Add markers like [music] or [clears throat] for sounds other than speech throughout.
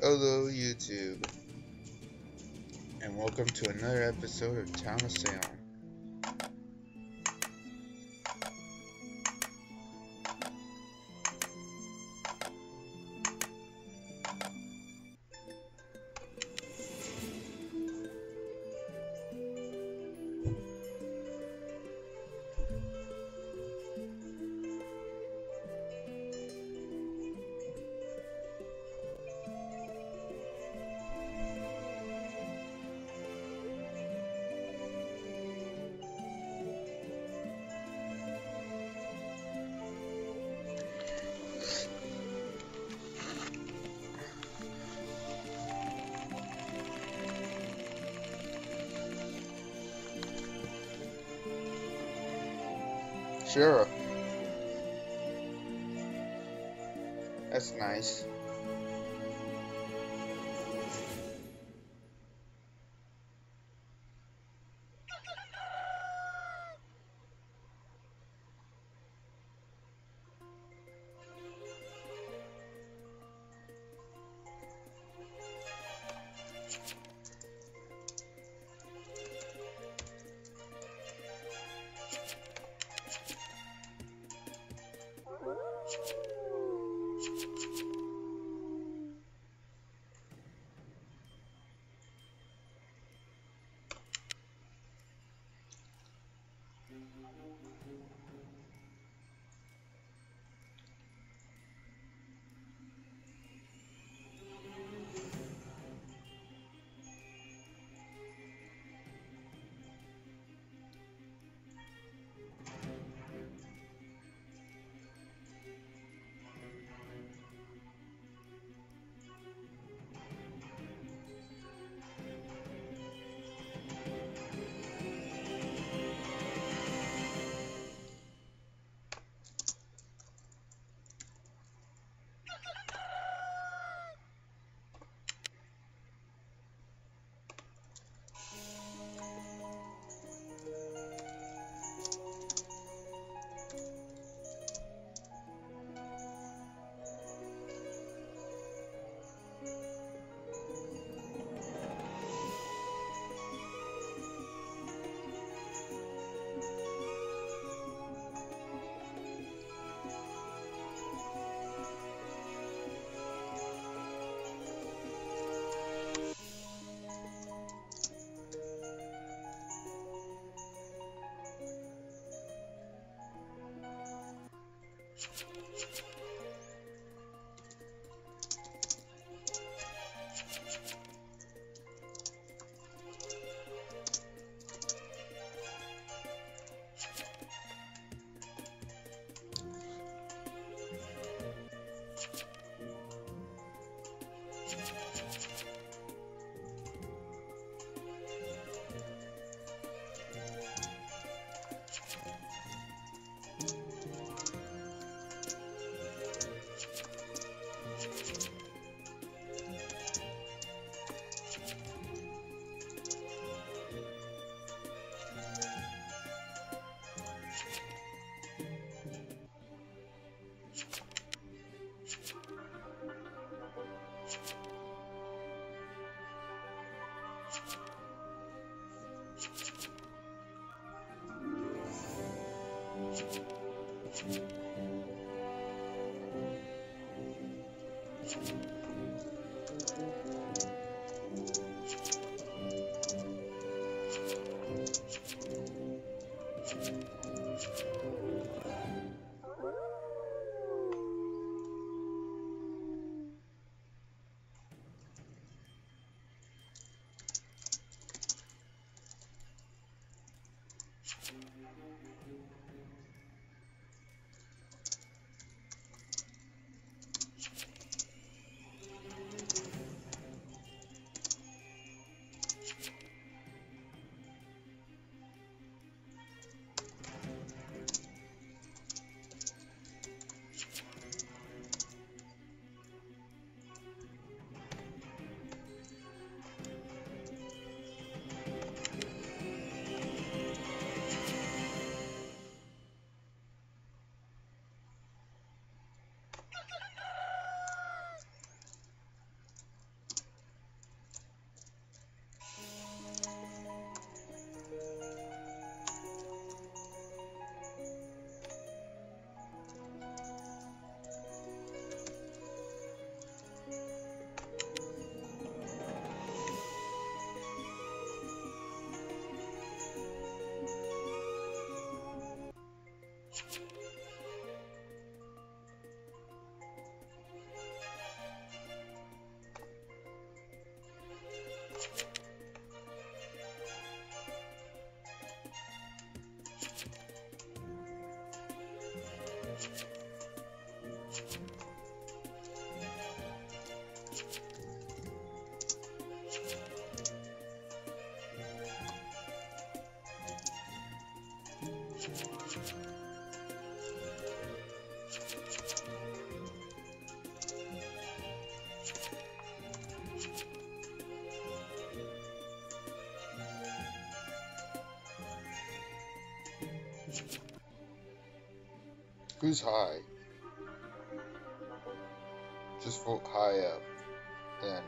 Hello YouTube and welcome to another episode of Town of Salem. Sure. Who's high? Just vote high up. Then.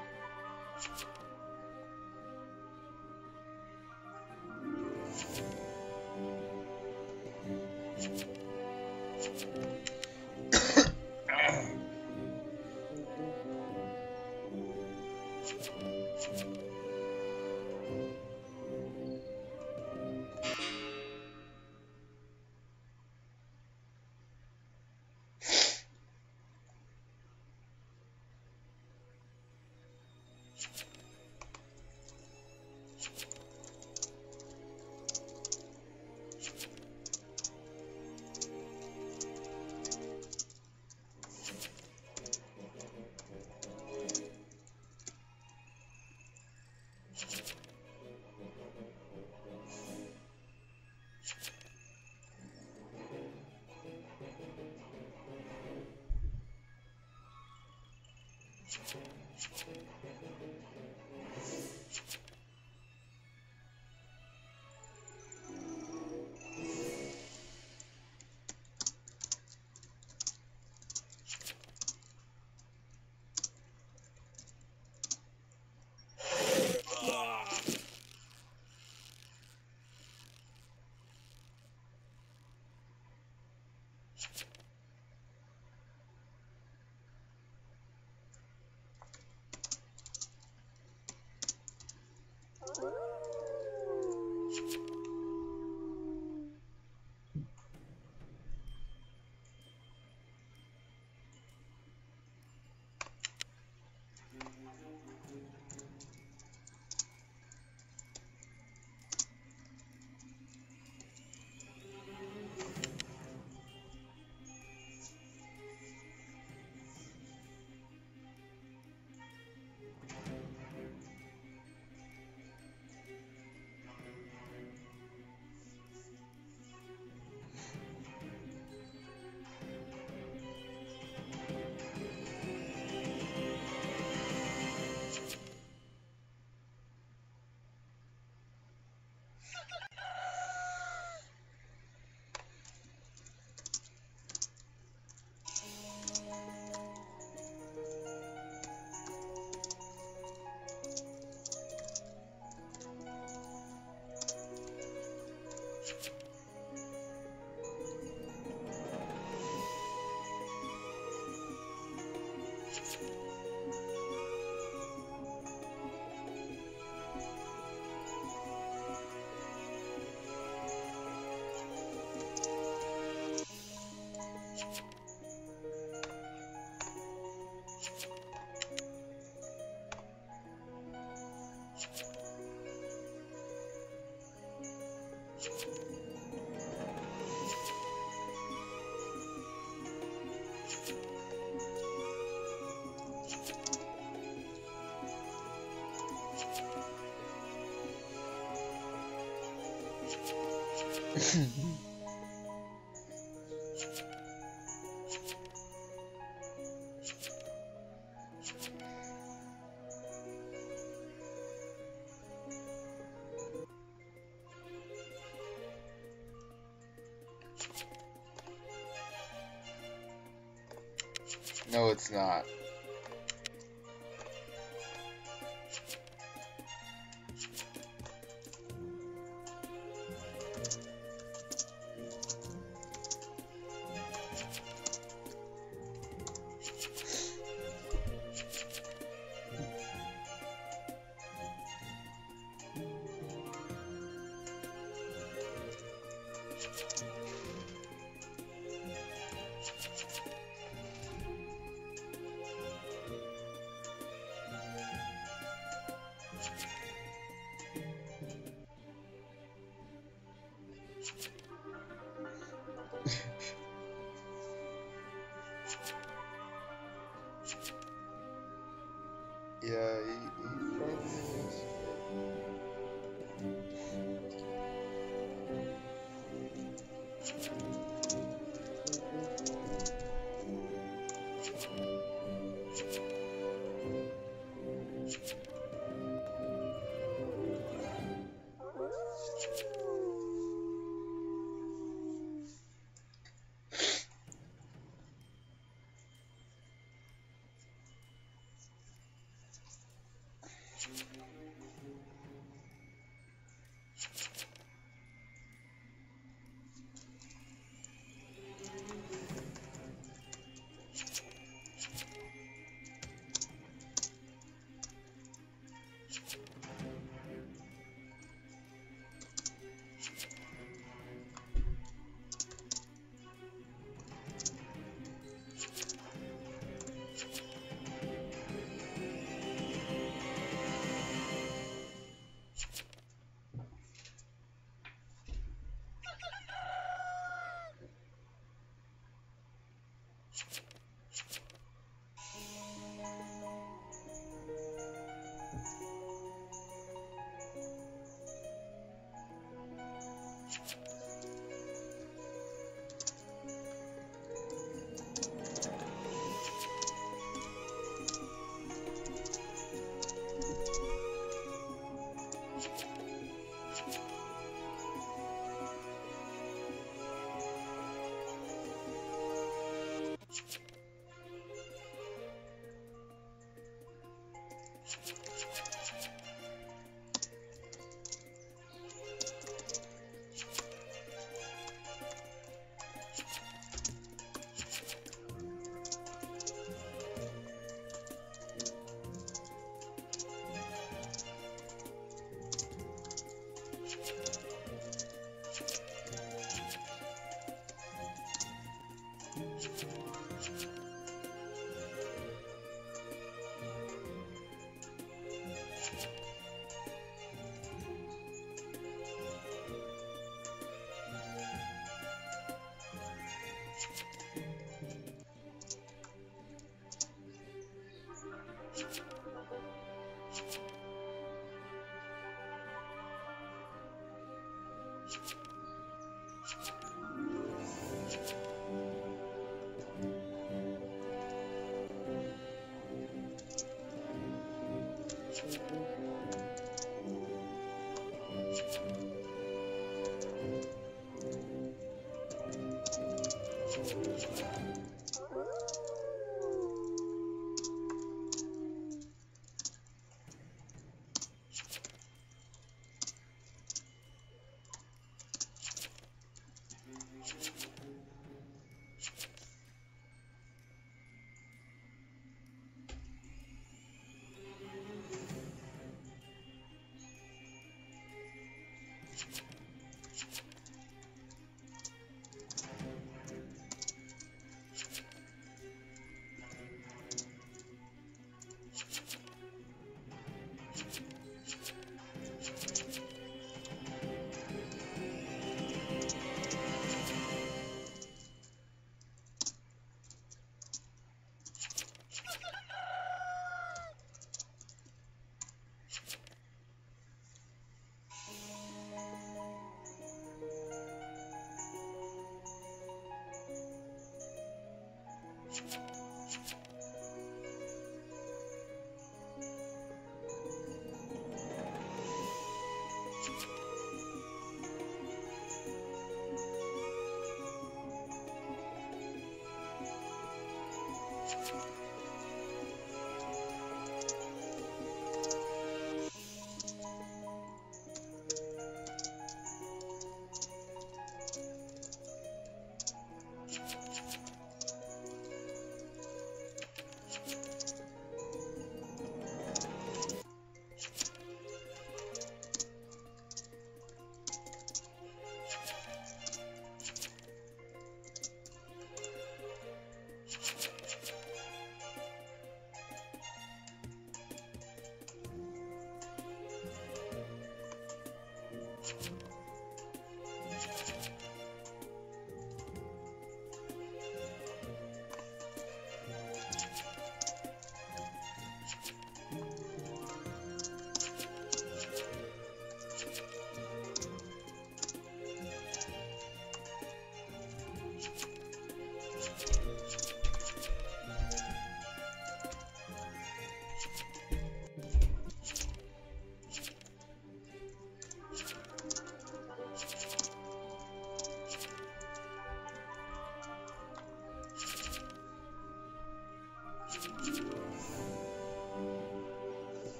No, it's not.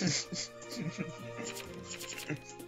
Mm-hmm. [laughs]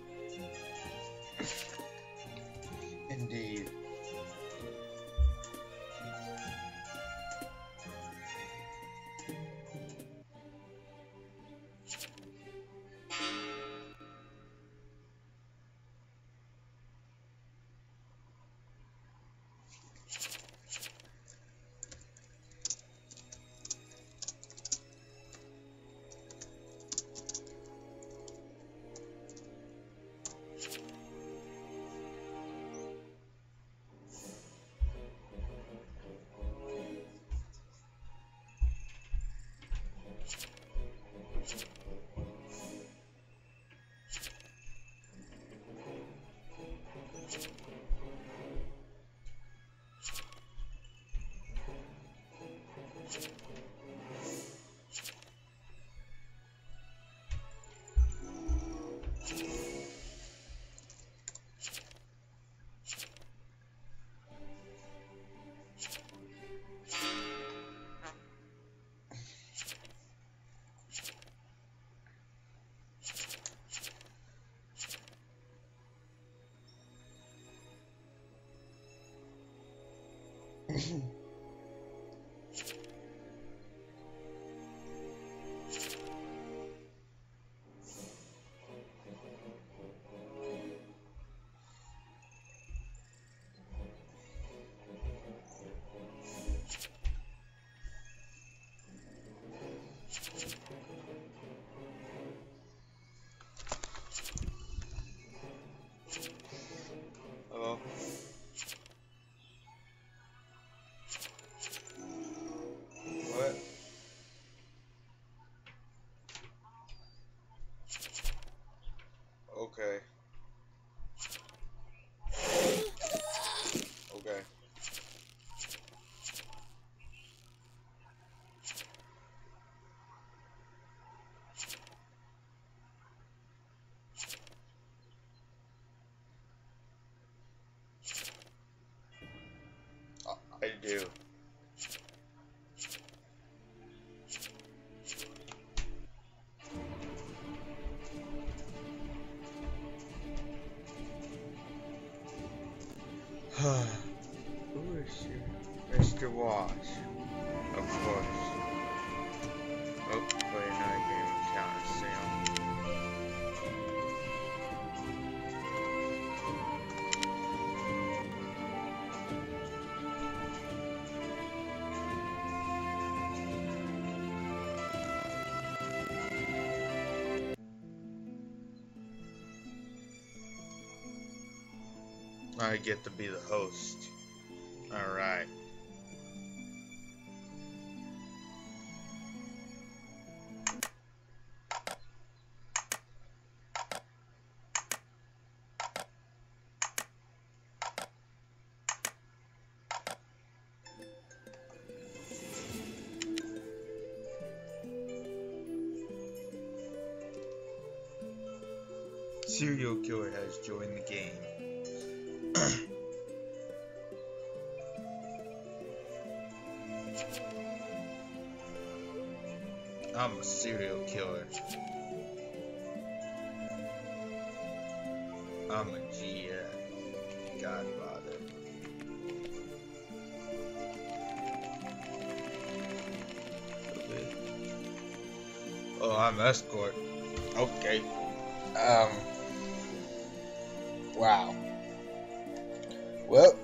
I get to be the host. Alright. Serial killer has joined the game. [clears throat] I'm a serial killer. I'm a GF. Godfather. Oh, I'm escort. Okay. Um. Wow. Well.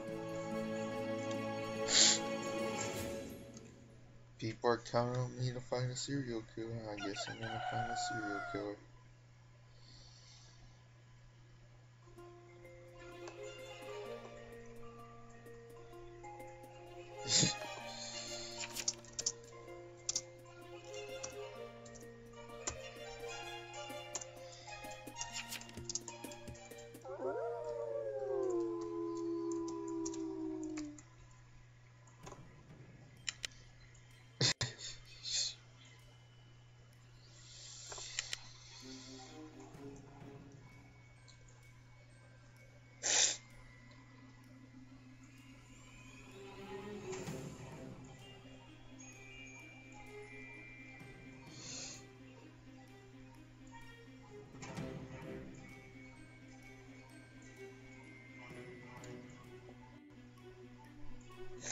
People are counting on me to find a serial killer. I guess I'm gonna find a serial killer. I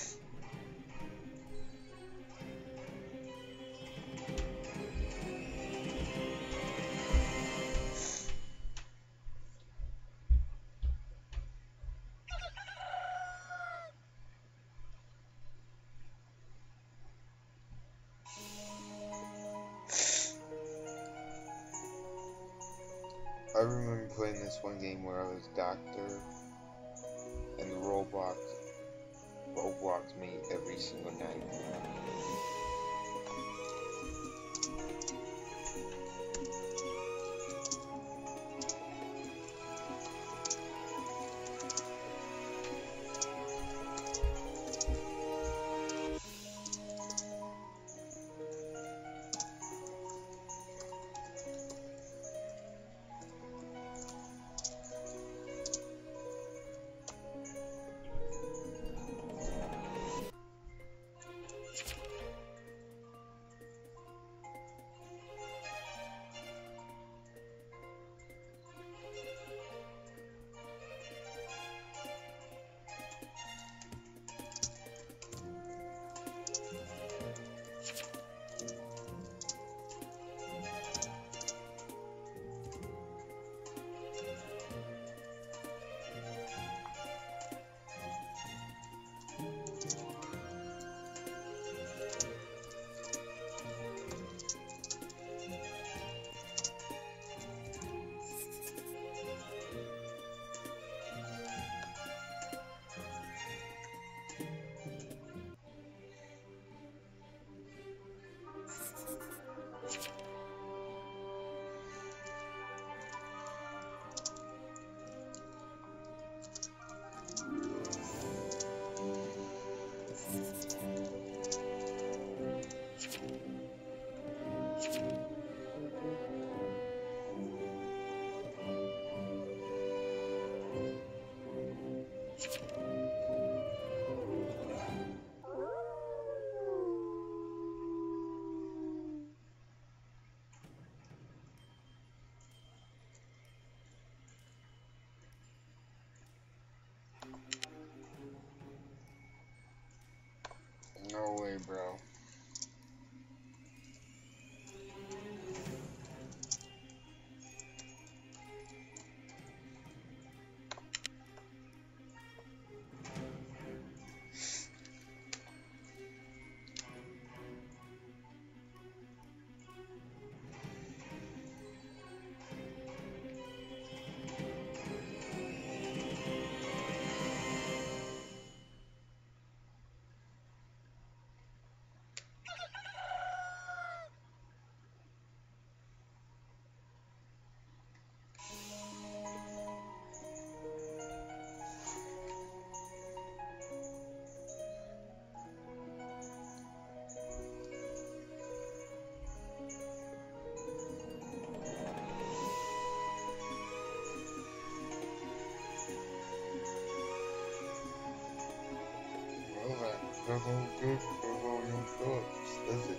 remember playing this one game where I was doctor and the roleblocks roleblocks me every single night. No way, bro. Doesn't good for volume Phillips, does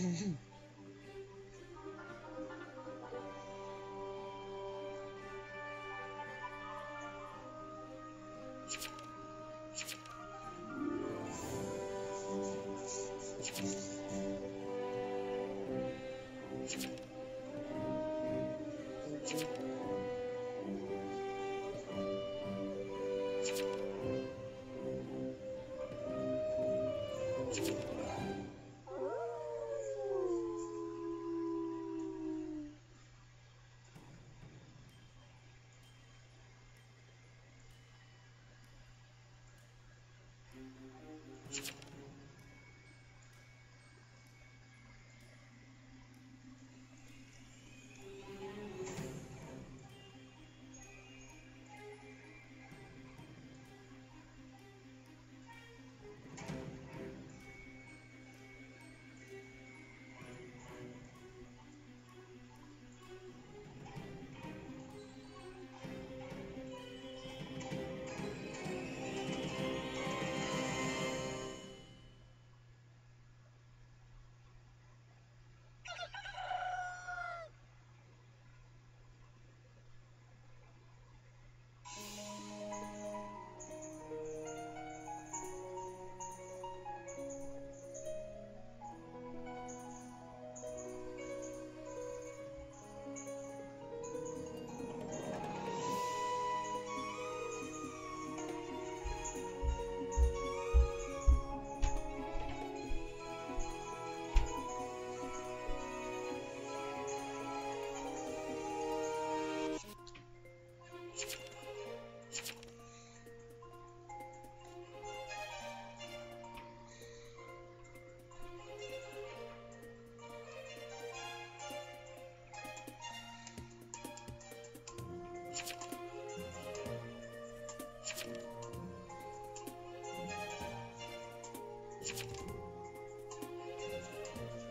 mm-hmm [laughs]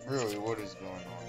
Really, what is going on?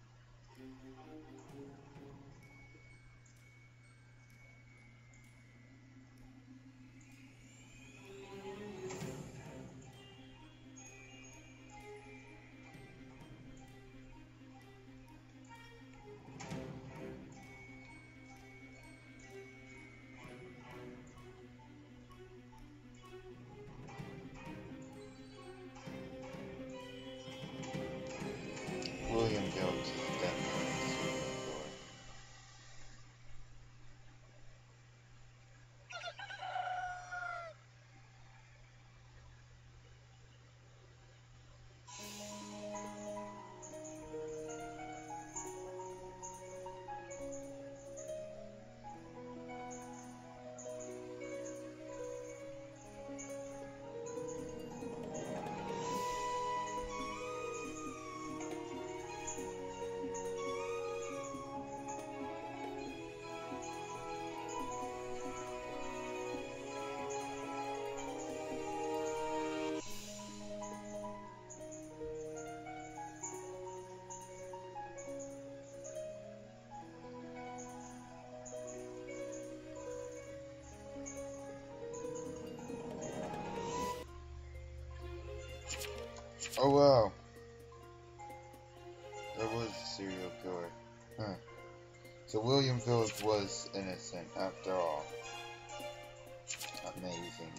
Oh wow. There was a serial killer. Huh. So William Phillips was innocent after all. Amazing.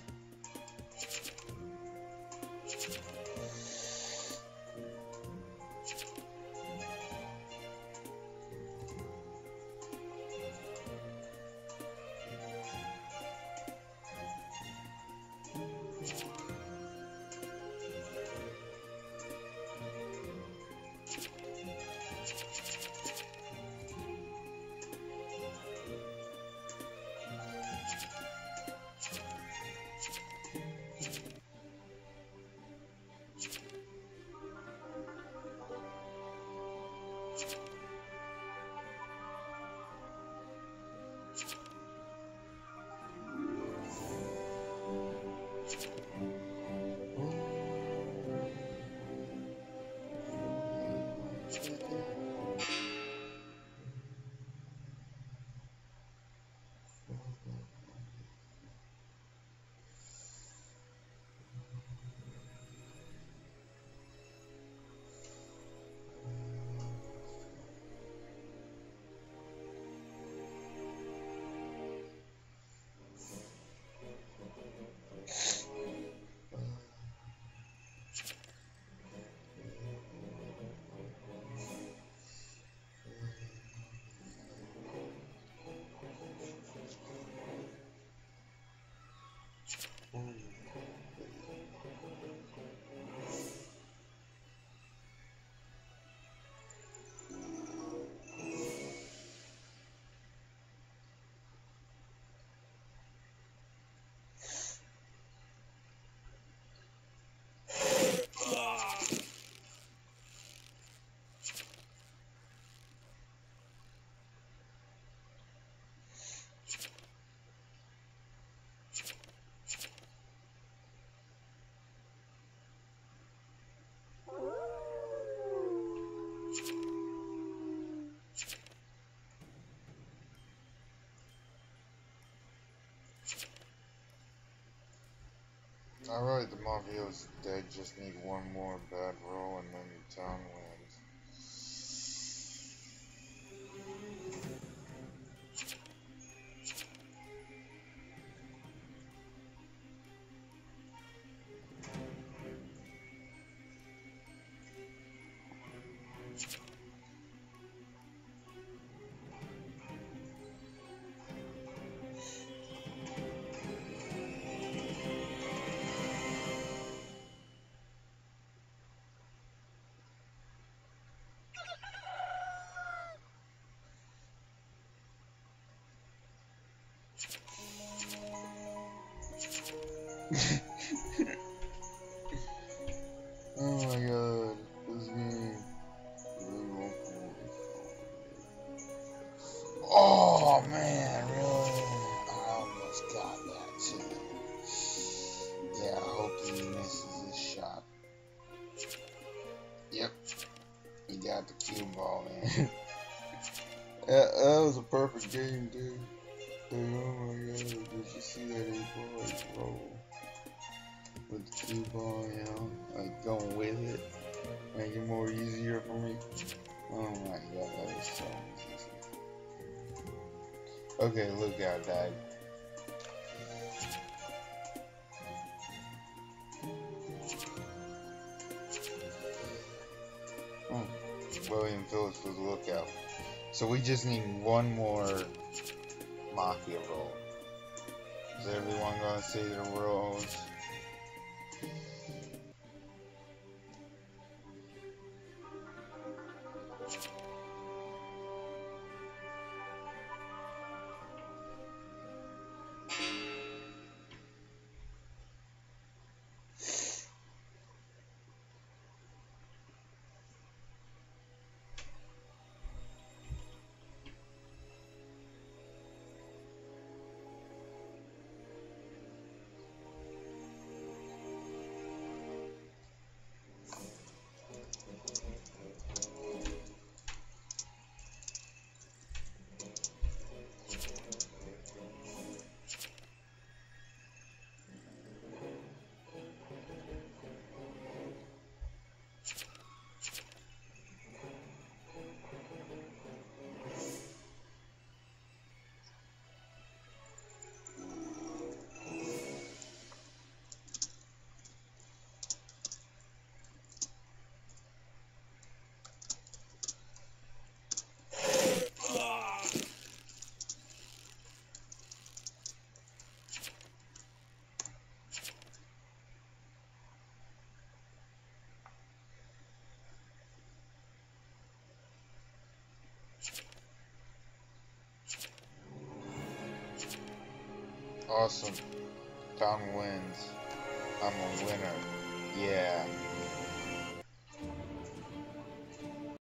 The dead. Just need one more bad role and then the town wins. Got the cue ball, man. [laughs] that, that was a perfect game, dude. Hey, oh my god, did you see that eight ball like roll? With the cue ball, you know, like going with it, make it more easier for me. Oh my god, that was so easy. Okay, look out, Dad. William Phillips was a lookout. So we just need one more Mafia role. Is everyone gonna say their roles? Awesome. Tom wins. I'm a winner. Yeah.